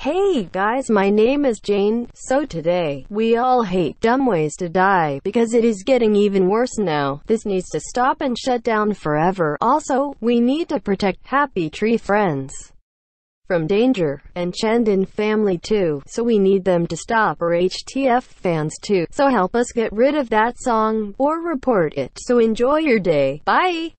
Hey guys, my name is Jane. So today, we all hate dumb ways to die because it is getting even worse now. This needs to stop and shut down forever. Also, we need to protect happy tree friends from danger, and Chandon family too, so we need them to stop or HTF fans too. So help us get rid of that song, or report it. So enjoy your day. Bye!